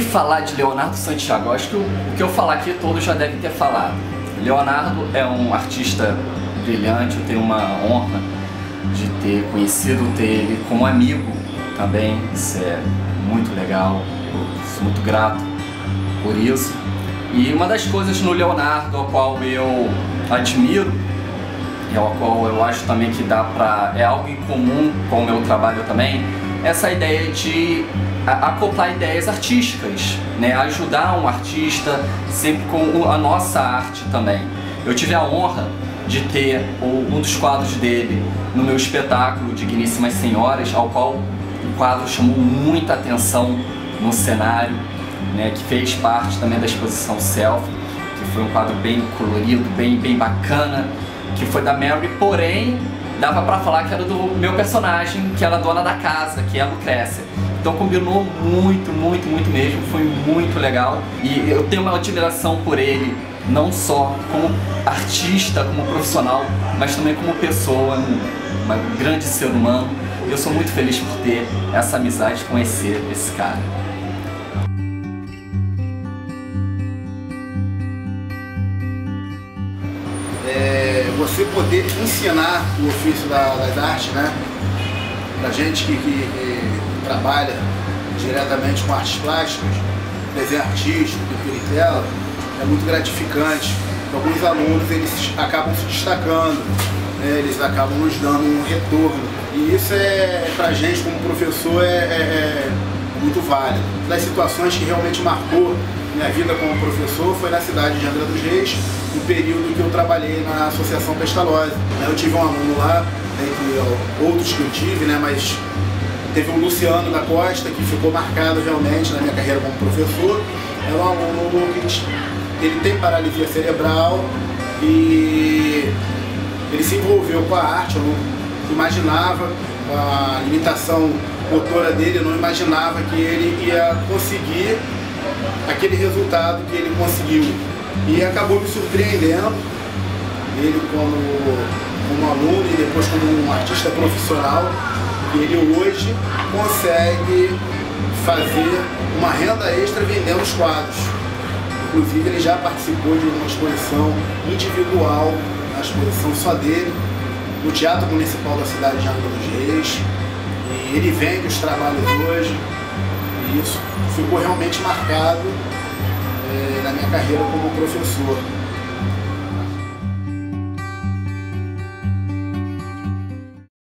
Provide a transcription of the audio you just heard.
falar de Leonardo Santiago? Acho que o, o que eu falar aqui todos já devem ter falado. Leonardo é um artista brilhante, eu tenho uma honra de ter conhecido ele como amigo também, isso é muito legal, eu sou muito grato por isso. E uma das coisas no Leonardo, a qual eu admiro, e ao qual eu acho também que dá pra. é algo em comum com o meu trabalho também, essa ideia de acoplar ideias artísticas, né? ajudar um artista sempre com a nossa arte também. Eu tive a honra de ter um dos quadros dele no meu espetáculo Digníssimas Senhoras, ao qual o quadro chamou muita atenção no cenário, né? que fez parte também da exposição Self, que foi um quadro bem colorido, bem, bem bacana, que foi da Mary, porém dava para falar que era do meu personagem, que era a dona da casa, que é a Lucrécia. Então combinou muito, muito, muito mesmo, foi muito legal. E eu tenho uma admiração por ele, não só como artista, como profissional, mas também como pessoa, um grande ser humano. E eu sou muito feliz por ter essa amizade, conhecer esse cara. Você poder ensinar o ofício da, das artes, né? Pra gente que, que, que, trabalha diretamente com artes plásticas, desenho artístico, pintura é muito gratificante. Alguns alunos eles acabam se destacando, né? eles acabam nos dando um retorno. E isso é, pra gente como professor, é, é, é muito válido. Das situações que realmente marcou minha vida como professor foi na cidade de Angra dos Reis, no período que eu trabalhei na Associação Pestalozzi. Eu tive um aluno lá, entre outros que eu tive, né, mas teve o Luciano da Costa, que ficou marcado realmente na minha carreira como professor. É um aluno que ele tem paralisia cerebral e ele se envolveu com a arte, eu não imaginava a limitação motora dele, eu não imaginava que ele ia conseguir aquele resultado que ele conseguiu. E acabou me surpreendendo, ele como, como aluno e depois como um artista profissional, ele hoje consegue fazer uma renda extra vendendo os quadros. Inclusive ele já participou de uma exposição individual, a exposição só dele, no Teatro Municipal da cidade de Angra dos Reis. E ele vende os trabalhos hoje, isso ficou realmente marcado é, na minha carreira como professor.